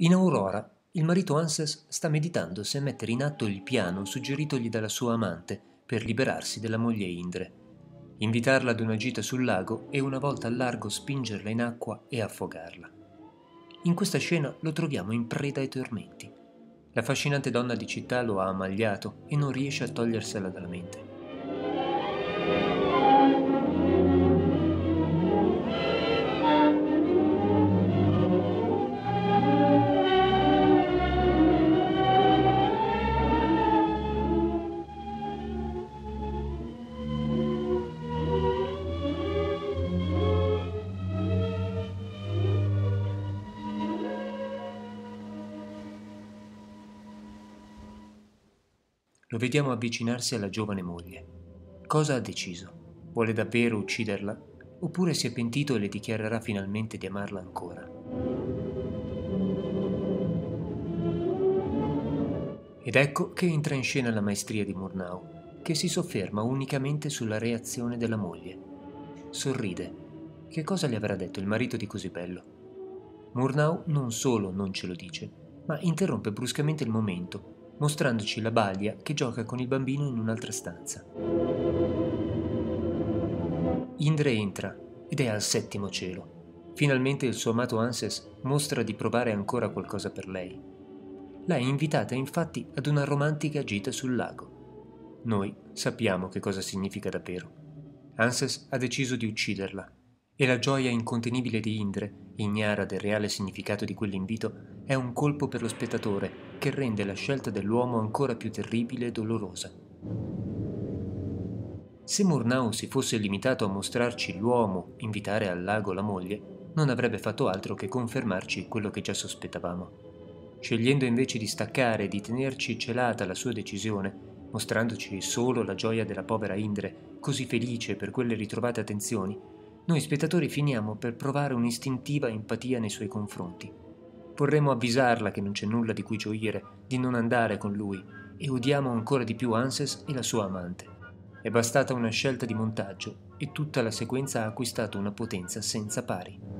In Aurora, il marito Anses sta meditando se mettere in atto il piano suggeritogli dalla sua amante per liberarsi della moglie Indre. Invitarla ad una gita sul lago e una volta al largo spingerla in acqua e affogarla. In questa scena lo troviamo in preda ai tormenti. La affascinante donna di città lo ha ammagliato e non riesce a togliersela dalla mente. Lo vediamo avvicinarsi alla giovane moglie. Cosa ha deciso? Vuole davvero ucciderla? Oppure si è pentito e le dichiarerà finalmente di amarla ancora? Ed ecco che entra in scena la maestria di Murnau, che si sofferma unicamente sulla reazione della moglie. Sorride. Che cosa le avrà detto il marito di così bello? Murnau non solo non ce lo dice, ma interrompe bruscamente il momento mostrandoci la balia che gioca con il bambino in un'altra stanza. Indre entra ed è al settimo cielo. Finalmente il suo amato Anses mostra di provare ancora qualcosa per lei. L'ha invitata infatti ad una romantica gita sul lago. Noi sappiamo che cosa significa davvero. Anses ha deciso di ucciderla e la gioia incontenibile di Indre, ignara del reale significato di quell'invito, è un colpo per lo spettatore che rende la scelta dell'uomo ancora più terribile e dolorosa. Se Murnau si fosse limitato a mostrarci l'uomo invitare al lago la moglie, non avrebbe fatto altro che confermarci quello che già sospettavamo. Scegliendo invece di staccare e di tenerci celata la sua decisione, mostrandoci solo la gioia della povera Indre, così felice per quelle ritrovate attenzioni, noi spettatori finiamo per provare un'istintiva empatia nei suoi confronti Vorremmo avvisarla che non c'è nulla di cui gioire, di non andare con lui, e odiamo ancora di più Anses e la sua amante. È bastata una scelta di montaggio e tutta la sequenza ha acquistato una potenza senza pari.